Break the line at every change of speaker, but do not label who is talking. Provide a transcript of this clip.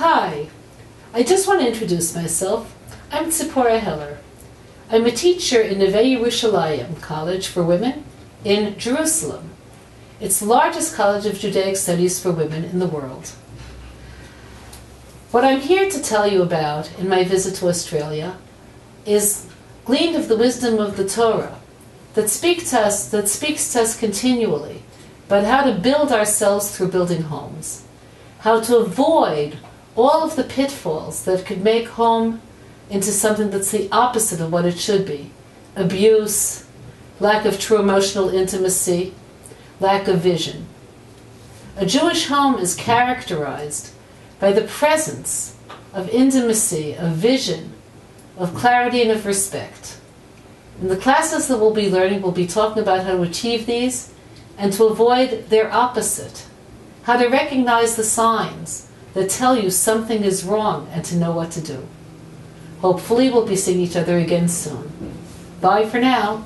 Hi, I just want to introduce myself. I'm Tziporah Heller. I'm a teacher in Neve Yerushalayim College for Women in Jerusalem. It's the largest college of Judaic studies for women in the world. What I'm here to tell you about in my visit to Australia is gleaned of the wisdom of the Torah that speak to us that speaks to us continually but how to build ourselves through building homes how to avoid all of the pitfalls that could make home into something that's the opposite of what it should be abuse lack of true emotional intimacy lack of vision a jewish home is characterized by the presence of intimacy of vision of clarity and of respect in the classes that we'll be learning, we'll be talking about how to achieve these and to avoid their opposite. How to recognize the signs that tell you something is wrong and to know what to do. Hopefully, we'll be seeing each other again soon. Bye for now.